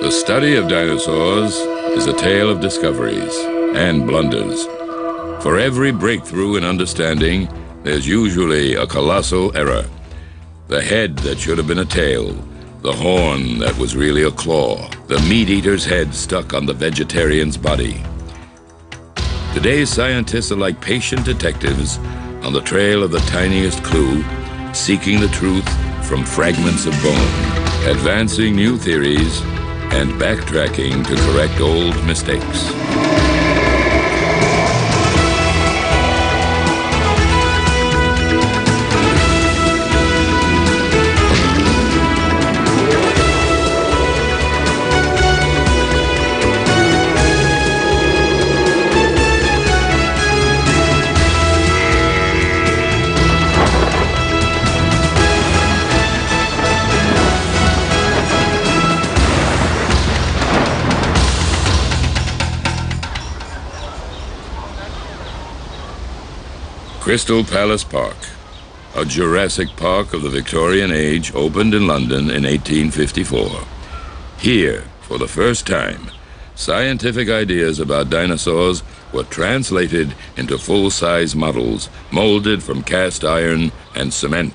The study of dinosaurs is a tale of discoveries and blunders. For every breakthrough in understanding, there's usually a colossal error. The head that should have been a tail, the horn that was really a claw, the meat eater's head stuck on the vegetarian's body. Today's scientists are like patient detectives on the trail of the tiniest clue, seeking the truth from fragments of bone, advancing new theories and backtracking to correct old mistakes. Crystal Palace Park, a Jurassic Park of the Victorian age, opened in London in 1854. Here, for the first time, scientific ideas about dinosaurs were translated into full-size models molded from cast iron and cement.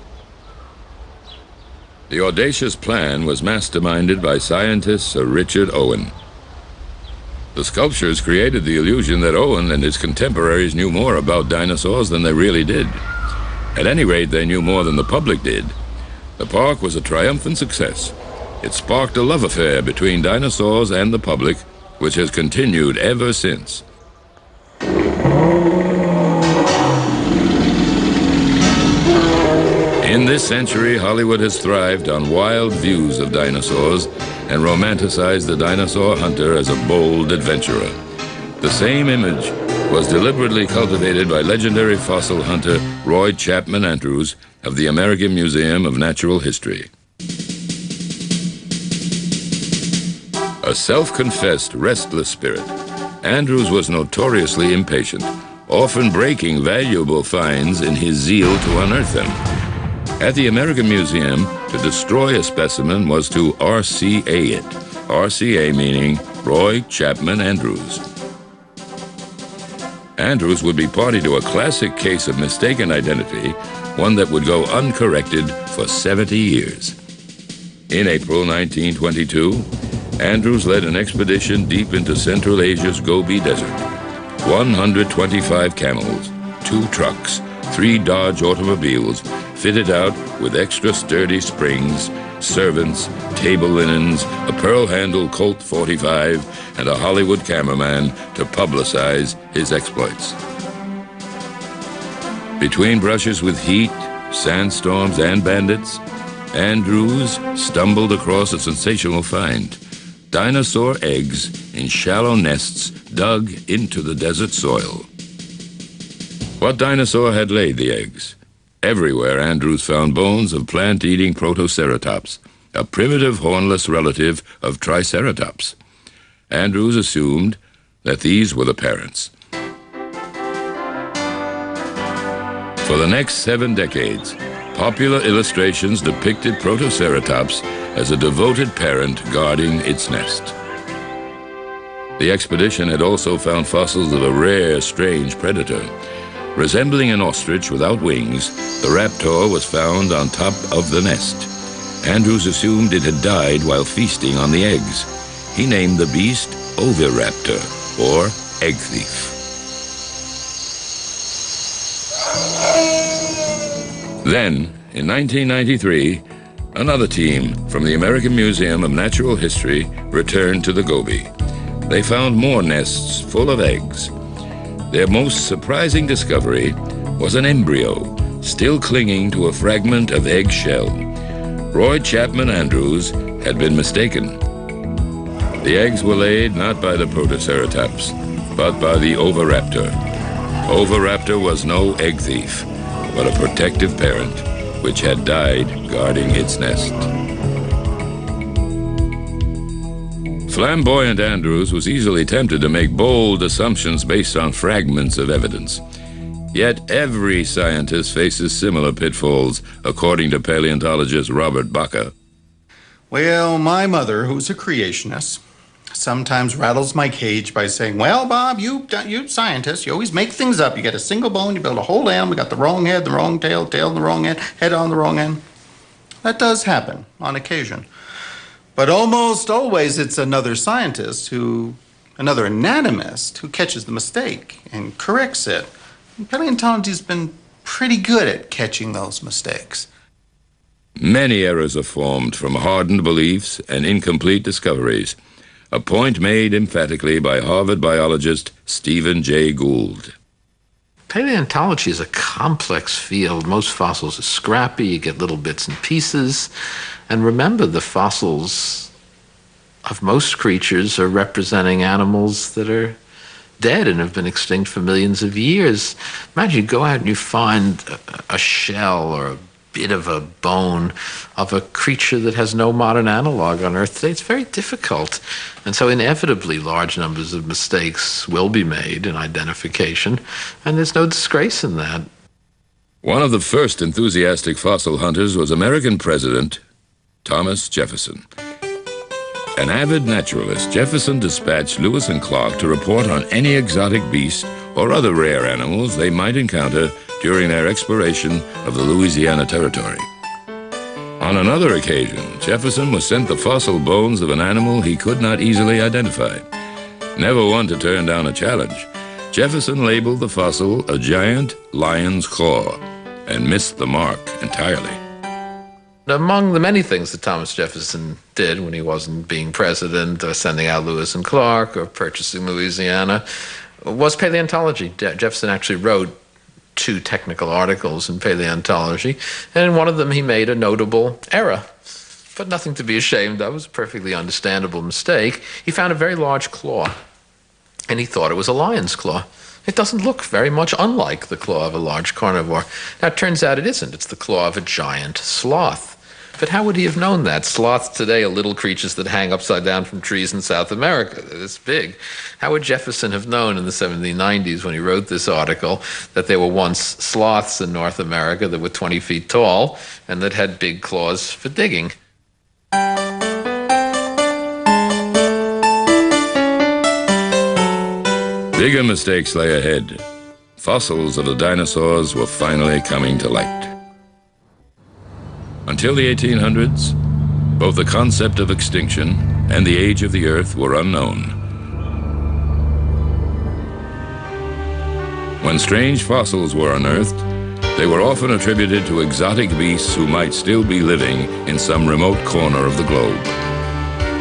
The audacious plan was masterminded by scientist Sir Richard Owen. The sculptures created the illusion that Owen and his contemporaries knew more about dinosaurs than they really did. At any rate, they knew more than the public did. The park was a triumphant success. It sparked a love affair between dinosaurs and the public, which has continued ever since. In this century, Hollywood has thrived on wild views of dinosaurs and romanticized the dinosaur hunter as a bold adventurer. The same image was deliberately cultivated by legendary fossil hunter Roy Chapman Andrews of the American Museum of Natural History. A self-confessed restless spirit, Andrews was notoriously impatient, often breaking valuable finds in his zeal to unearth them. At the American Museum, to destroy a specimen was to RCA it. RCA meaning Roy Chapman Andrews. Andrews would be party to a classic case of mistaken identity, one that would go uncorrected for 70 years. In April 1922, Andrews led an expedition deep into Central Asia's Gobi Desert. 125 camels, two trucks, three Dodge automobiles, fitted out with extra sturdy springs, servants, table linens, a pearl-handled Colt 45, and a Hollywood cameraman to publicize his exploits. Between brushes with heat, sandstorms, and bandits, Andrews stumbled across a sensational find. Dinosaur eggs in shallow nests dug into the desert soil. What dinosaur had laid the eggs? Everywhere Andrews found bones of plant-eating Protoceratops, a primitive hornless relative of Triceratops. Andrews assumed that these were the parents. For the next seven decades, popular illustrations depicted Protoceratops as a devoted parent guarding its nest. The expedition had also found fossils of a rare, strange predator, Resembling an ostrich without wings, the raptor was found on top of the nest. Andrews assumed it had died while feasting on the eggs. He named the beast Oviraptor, or egg thief. Then, in 1993, another team from the American Museum of Natural History returned to the Gobi. They found more nests full of eggs. Their most surprising discovery was an embryo still clinging to a fragment of eggshell. Roy Chapman Andrews had been mistaken. The eggs were laid not by the Protoceratops, but by the Oviraptor. Oviraptor was no egg thief, but a protective parent which had died guarding its nest. Flamboyant Andrews was easily tempted to make bold assumptions based on fragments of evidence. Yet every scientist faces similar pitfalls, according to paleontologist Robert Bakker. Well, my mother, who's a creationist, sometimes rattles my cage by saying, "Well, Bob, you uh, you scientist, you always make things up. You get a single bone, you build a whole animal, you got the wrong head, the wrong tail, tail on the wrong end, head on the wrong end." That does happen on occasion. But almost always it's another scientist who another anatomist who catches the mistake and corrects it. And paleontology's been pretty good at catching those mistakes. Many errors are formed from hardened beliefs and incomplete discoveries, a point made emphatically by Harvard biologist Stephen Jay Gould. Paleontology is a complex field. Most fossils are scrappy, you get little bits and pieces. And remember, the fossils of most creatures are representing animals that are dead and have been extinct for millions of years. Imagine you go out and you find a, a shell or a bit of a bone of a creature that has no modern analog on Earth today. It's very difficult. And so, inevitably, large numbers of mistakes will be made in identification, and there's no disgrace in that. One of the first enthusiastic fossil hunters was American President Thomas Jefferson. An avid naturalist, Jefferson dispatched Lewis and Clark to report on any exotic beast or other rare animals they might encounter during their exploration of the Louisiana Territory. On another occasion, Jefferson was sent the fossil bones of an animal he could not easily identify. Never one to turn down a challenge, Jefferson labeled the fossil a giant lion's claw and missed the mark entirely. Among the many things that Thomas Jefferson did when he wasn't being president, or sending out Lewis and Clark, or purchasing Louisiana, was paleontology. Jefferson actually wrote two technical articles in paleontology, and in one of them he made a notable error, but nothing to be ashamed of. It was a perfectly understandable mistake. He found a very large claw, and he thought it was a lion's claw. It doesn't look very much unlike the claw of a large carnivore. Now, it turns out it isn't. It's the claw of a giant sloth. But how would he have known that? Sloths today are little creatures that hang upside down from trees in South America. This big. How would Jefferson have known in the 1790s when he wrote this article that there were once sloths in North America that were 20 feet tall and that had big claws for digging? Bigger mistakes lay ahead. Fossils of the dinosaurs were finally coming to light. Until the 1800s, both the concept of extinction and the age of the Earth were unknown. When strange fossils were unearthed, they were often attributed to exotic beasts who might still be living in some remote corner of the globe.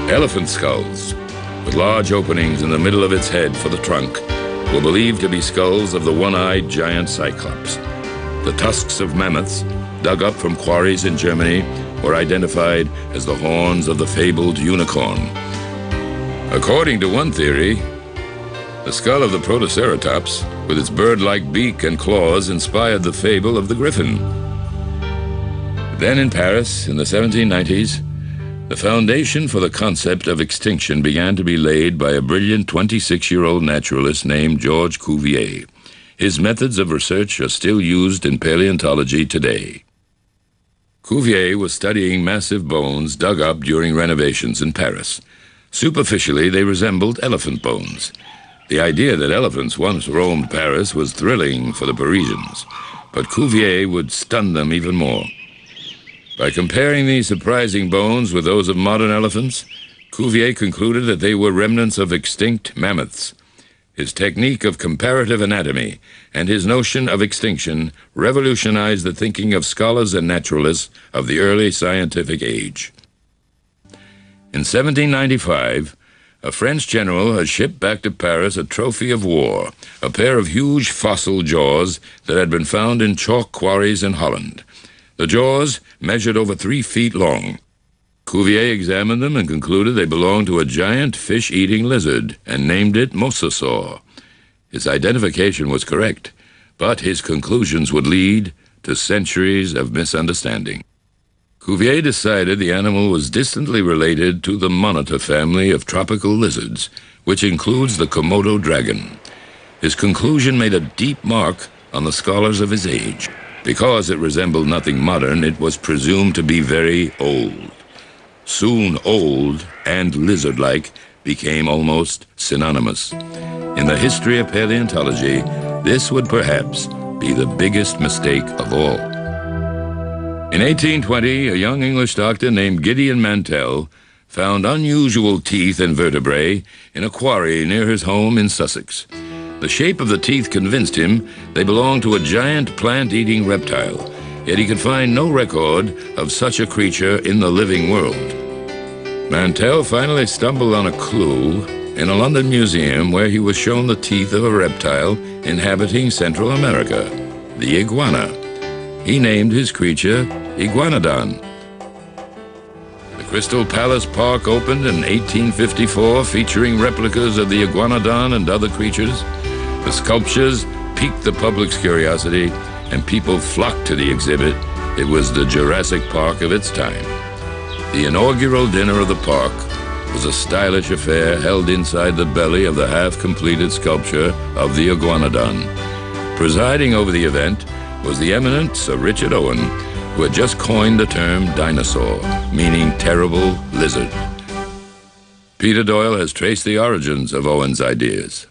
Elephant skulls, with large openings in the middle of its head for the trunk, were believed to be skulls of the one-eyed giant Cyclops. The tusks of mammoths dug up from quarries in Germany were identified as the horns of the fabled unicorn. According to one theory, the skull of the Protoceratops, with its bird-like beak and claws, inspired the fable of the griffin. Then in Paris, in the 1790s, the foundation for the concept of extinction began to be laid by a brilliant 26-year-old naturalist named Georges Cuvier. His methods of research are still used in paleontology today. Cuvier was studying massive bones dug up during renovations in Paris. Superficially, they resembled elephant bones. The idea that elephants once roamed Paris was thrilling for the Parisians, but Cuvier would stun them even more. By comparing these surprising bones with those of modern elephants, Cuvier concluded that they were remnants of extinct mammoths. His technique of comparative anatomy and his notion of extinction revolutionized the thinking of scholars and naturalists of the early scientific age. In 1795, a French general had shipped back to Paris a trophy of war, a pair of huge fossil jaws that had been found in chalk quarries in Holland. The jaws measured over three feet long. Cuvier examined them and concluded they belonged to a giant fish-eating lizard and named it mosasaur. His identification was correct, but his conclusions would lead to centuries of misunderstanding. Cuvier decided the animal was distantly related to the monitor family of tropical lizards, which includes the Komodo dragon. His conclusion made a deep mark on the scholars of his age. Because it resembled nothing modern, it was presumed to be very old. Soon old and lizard-like became almost synonymous. In the history of paleontology, this would perhaps be the biggest mistake of all. In 1820, a young English doctor named Gideon Mantell found unusual teeth and vertebrae in a quarry near his home in Sussex. The shape of the teeth convinced him they belonged to a giant plant-eating reptile, yet he could find no record of such a creature in the living world. Mantell finally stumbled on a clue in a London museum where he was shown the teeth of a reptile inhabiting Central America, the iguana. He named his creature Iguanodon. The Crystal Palace Park opened in 1854 featuring replicas of the iguanodon and other creatures. The sculptures piqued the public's curiosity and people flocked to the exhibit. It was the Jurassic Park of its time. The inaugural dinner of the park was a stylish affair held inside the belly of the half-completed sculpture of the iguanodon. Presiding over the event was the eminent Sir Richard Owen, who had just coined the term dinosaur, meaning terrible lizard. Peter Doyle has traced the origins of Owen's ideas.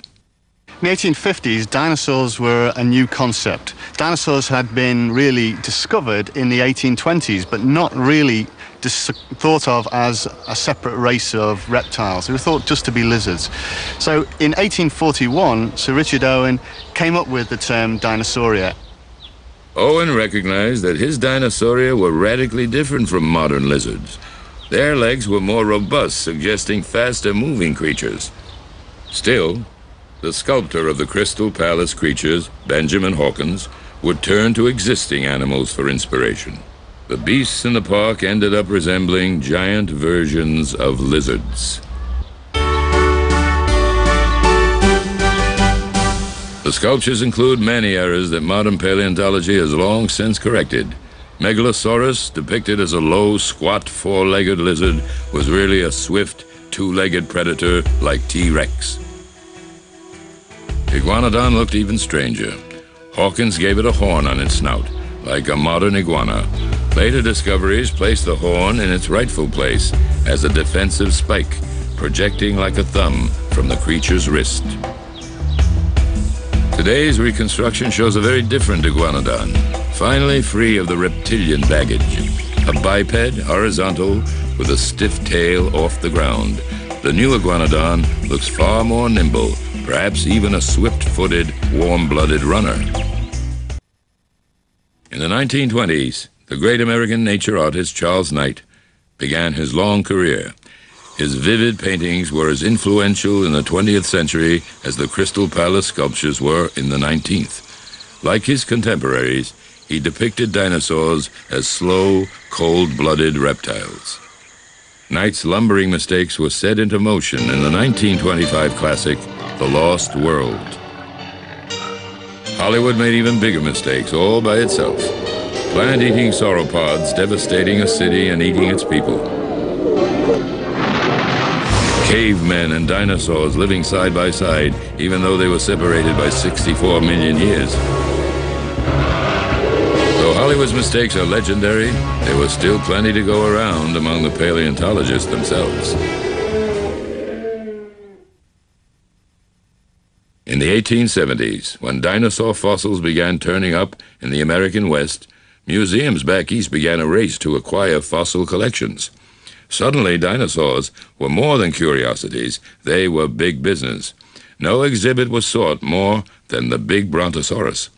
In the 1850s, dinosaurs were a new concept. Dinosaurs had been really discovered in the 1820s, but not really thought of as a separate race of reptiles. They were thought just to be lizards. So in 1841, Sir Richard Owen came up with the term Dinosauria. Owen recognized that his Dinosauria were radically different from modern lizards. Their legs were more robust, suggesting faster moving creatures. Still, the sculptor of the Crystal Palace creatures, Benjamin Hawkins, would turn to existing animals for inspiration. The beasts in the park ended up resembling giant versions of lizards. The sculptures include many errors that modern paleontology has long since corrected. Megalosaurus, depicted as a low, squat, four-legged lizard, was really a swift, two-legged predator like T-Rex. Iguanodon looked even stranger. Hawkins gave it a horn on its snout, like a modern iguana. Later discoveries placed the horn in its rightful place as a defensive spike, projecting like a thumb from the creature's wrist. Today's reconstruction shows a very different iguanodon, finally free of the reptilian baggage. A biped, horizontal, with a stiff tail off the ground. The new iguanodon looks far more nimble perhaps even a swift-footed, warm-blooded runner. In the 1920s, the great American nature artist Charles Knight began his long career. His vivid paintings were as influential in the 20th century as the Crystal Palace sculptures were in the 19th. Like his contemporaries, he depicted dinosaurs as slow, cold-blooded reptiles. Knight's lumbering mistakes were set into motion in the 1925 classic the Lost World. Hollywood made even bigger mistakes all by itself. Plant-eating sauropods devastating a city and eating its people. Cavemen and dinosaurs living side by side, even though they were separated by 64 million years. Though Hollywood's mistakes are legendary, there was still plenty to go around among the paleontologists themselves. In the 1870s, when dinosaur fossils began turning up in the American West, museums back east began a race to acquire fossil collections. Suddenly, dinosaurs were more than curiosities, they were big business. No exhibit was sought more than the big Brontosaurus.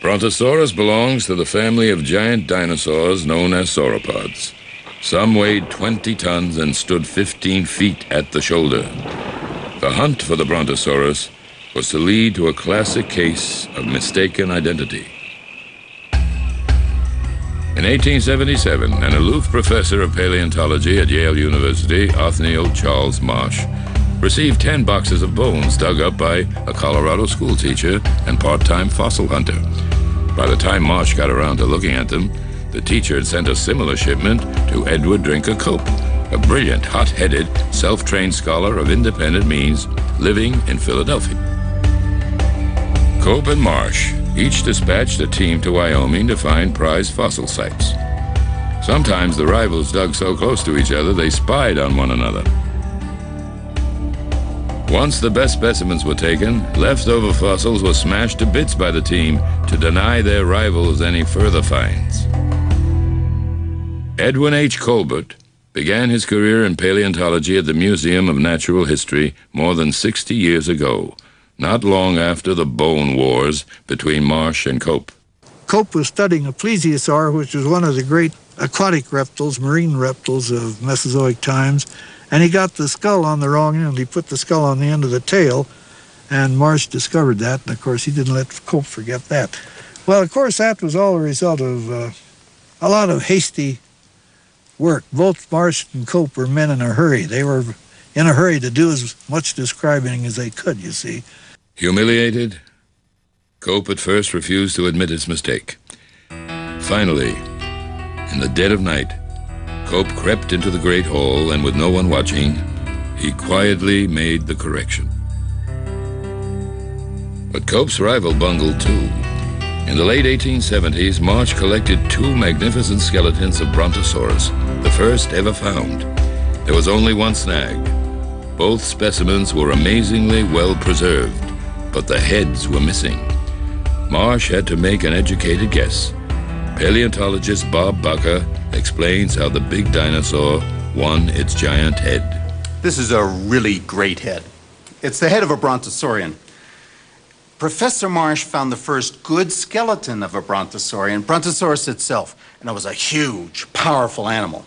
Brontosaurus belongs to the family of giant dinosaurs known as sauropods. Some weighed 20 tons and stood 15 feet at the shoulder. The hunt for the Brontosaurus was to lead to a classic case of mistaken identity. In 1877, an aloof professor of paleontology at Yale University, Othniel Charles Marsh, received 10 boxes of bones dug up by a Colorado schoolteacher and part-time fossil hunter. By the time Marsh got around to looking at them, the teacher had sent a similar shipment to Edward Drinker Cope, a brilliant, hot-headed, self-trained scholar of independent means living in Philadelphia. Cope and Marsh each dispatched a team to Wyoming to find prize fossil sites. Sometimes the rivals dug so close to each other they spied on one another. Once the best specimens were taken, leftover fossils were smashed to bits by the team to deny their rivals any further finds. Edwin H. Colbert began his career in paleontology at the Museum of Natural History more than 60 years ago, not long after the bone wars between Marsh and Cope. Cope was studying a plesiosaur, which was one of the great aquatic reptiles, marine reptiles of Mesozoic times, and he got the skull on the wrong end. He put the skull on the end of the tail, and Marsh discovered that, and of course he didn't let Cope forget that. Well, of course, that was all a result of uh, a lot of hasty work. Both Marsh and Cope were men in a hurry. They were in a hurry to do as much describing as they could, you see. Humiliated, Cope at first refused to admit his mistake. Finally, in the dead of night, Cope crept into the great hall and with no one watching, he quietly made the correction. But Cope's rival bungled too. In the late 1870s, Marsh collected two magnificent skeletons of Brontosaurus, the first ever found. There was only one snag. Both specimens were amazingly well preserved, but the heads were missing. Marsh had to make an educated guess. Paleontologist Bob Bakker explains how the big dinosaur won its giant head. This is a really great head. It's the head of a brontosaurian. Professor Marsh found the first good skeleton of a brontosaurian, Brontosaurus itself, and it was a huge, powerful animal.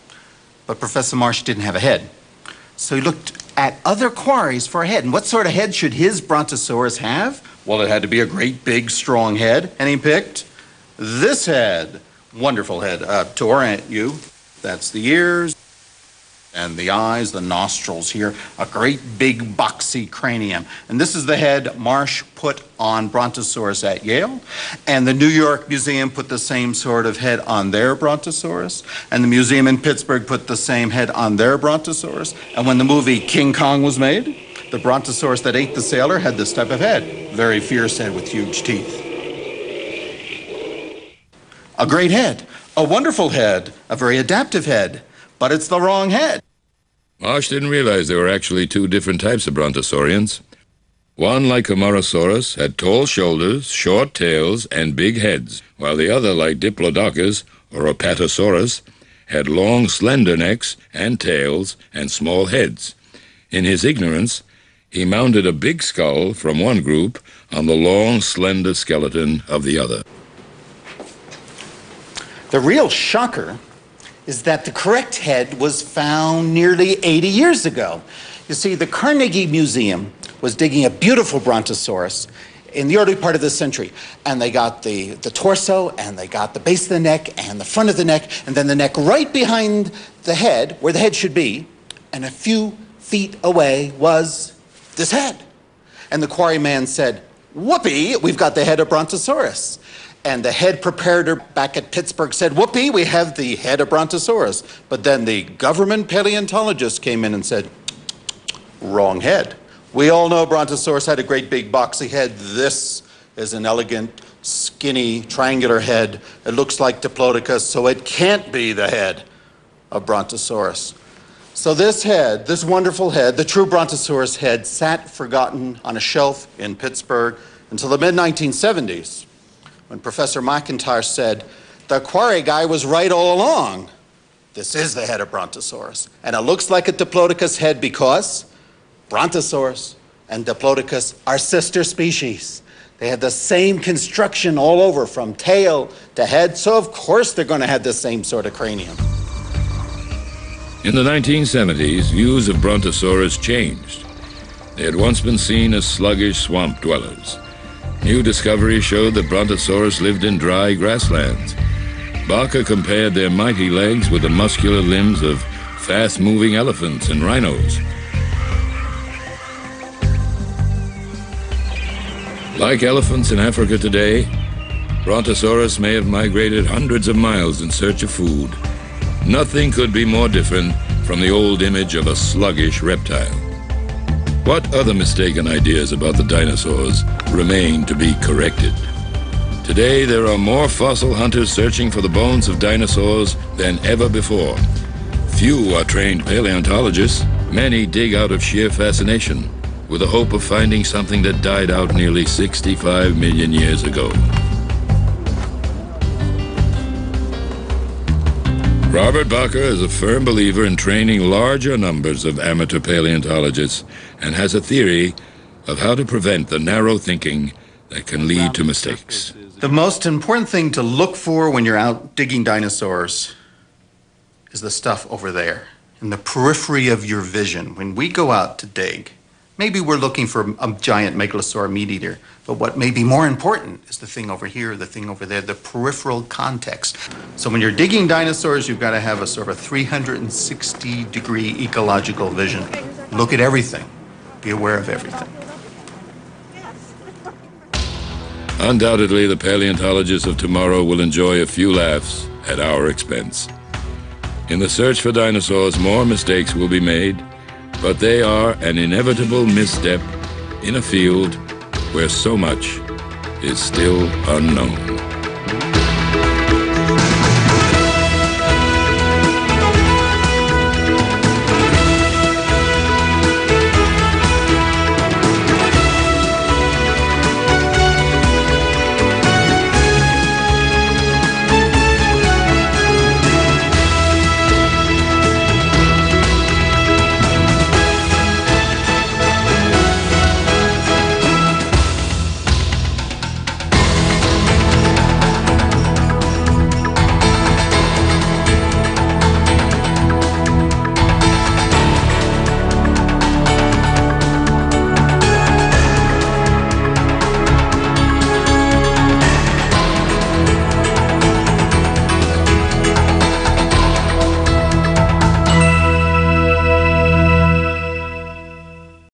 But Professor Marsh didn't have a head. So he looked at other quarries for a head. And what sort of head should his Brontosaurus have? Well, it had to be a great, big, strong head. And he picked this head. Wonderful head. Uh, to orient you, that's the ears and the eyes, the nostrils here, a great big boxy cranium. And this is the head Marsh put on Brontosaurus at Yale. And the New York Museum put the same sort of head on their Brontosaurus. And the museum in Pittsburgh put the same head on their Brontosaurus. And when the movie King Kong was made, the Brontosaurus that ate the sailor had this type of head. Very fierce head with huge teeth. A great head, a wonderful head, a very adaptive head, but it's the wrong head. Marsh didn't realize there were actually two different types of brontosaurians. One, like Camarasaurus, had tall shoulders, short tails, and big heads, while the other, like Diplodocus or Apatosaurus, had long, slender necks and tails and small heads. In his ignorance, he mounted a big skull from one group on the long, slender skeleton of the other. The real shocker is that the correct head was found nearly 80 years ago. You see, the Carnegie Museum was digging a beautiful brontosaurus in the early part of this century. And they got the, the torso, and they got the base of the neck, and the front of the neck, and then the neck right behind the head, where the head should be. And a few feet away was this head. And the quarryman said, Whoopee, we've got the head of Brontosaurus. And the head preparator back at Pittsburgh said, Whoopee, we have the head of Brontosaurus. But then the government paleontologist came in and said, Wrong head. We all know Brontosaurus had a great big boxy head. This is an elegant, skinny, triangular head. It looks like Diplodocus, so it can't be the head of Brontosaurus. So this head, this wonderful head, the true Brontosaurus head, sat forgotten on a shelf in Pittsburgh until the mid 1970s when Professor McIntyre said, The quarry guy was right all along. This is the head of Brontosaurus. And it looks like a Diplodocus head because Brontosaurus and Diplodocus are sister species. They have the same construction all over from tail to head, so of course they're going to have the same sort of cranium. In the 1970s, views of Brontosaurus changed. They had once been seen as sluggish swamp dwellers. New discoveries showed that Brontosaurus lived in dry grasslands. Bakker compared their mighty legs with the muscular limbs of fast-moving elephants and rhinos. Like elephants in Africa today, Brontosaurus may have migrated hundreds of miles in search of food. Nothing could be more different from the old image of a sluggish reptile. What other mistaken ideas about the dinosaurs remain to be corrected? Today, there are more fossil hunters searching for the bones of dinosaurs than ever before. Few are trained paleontologists. Many dig out of sheer fascination with the hope of finding something that died out nearly 65 million years ago. Robert Bakker is a firm believer in training larger numbers of amateur paleontologists and has a theory of how to prevent the narrow thinking that can lead to mistakes. The most important thing to look for when you're out digging dinosaurs is the stuff over there in the periphery of your vision. When we go out to dig, maybe we're looking for a giant megalosaur meat eater, but what may be more important is the thing over here, the thing over there, the peripheral context. So when you're digging dinosaurs, you've got to have a sort of a 360 degree ecological vision. Look at everything, be aware of everything. Undoubtedly, the paleontologists of tomorrow will enjoy a few laughs at our expense. In the search for dinosaurs, more mistakes will be made, but they are an inevitable misstep in a field where so much is still unknown.